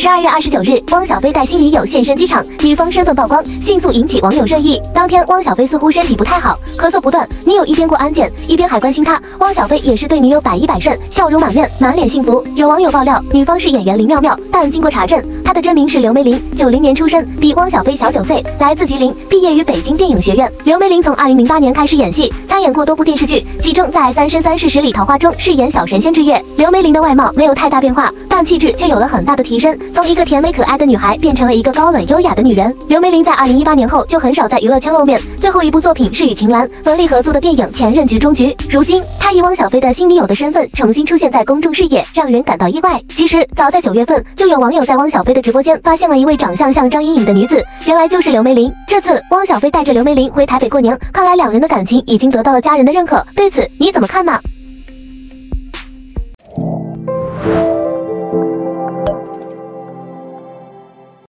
十二月二十九日，汪小菲带新女友现身机场，女方身份曝光，迅速引起网友热议。当天，汪小菲似乎身体不太好，咳嗽不断，女友一边过安检，一边还关心他。汪小菲也是对女友百依百顺，笑容满面，满脸幸福。有网友爆料，女方是演员林妙妙，但经过查证，她的真名是刘梅玲，九零年出生，比汪小菲小九岁，来自吉林，毕业于北京电影学院。刘梅玲从二零零八年开始演戏，参演过多部电视剧，其中在《三生三世十里桃花》中饰演小神仙之月。刘梅玲的外貌没有太大变化，但气质却有了很大的提升。从一个甜美可爱的女孩变成了一个高冷优雅的女人。刘梅玲在二零一八年后就很少在娱乐圈露面，最后一部作品是与秦岚、冯丽合作的电影《前任局中局》。如今，她以汪小菲的新女友的身份重新出现在公众视野，让人感到意外。其实，早在九月份，就有网友在汪小菲的直播间发现了一位长相像张颖颖的女子，原来就是刘梅玲。这次，汪小菲带着刘梅玲回台北过年，看来两人的感情已经得到到了家人的认可。对此，你怎么看呢？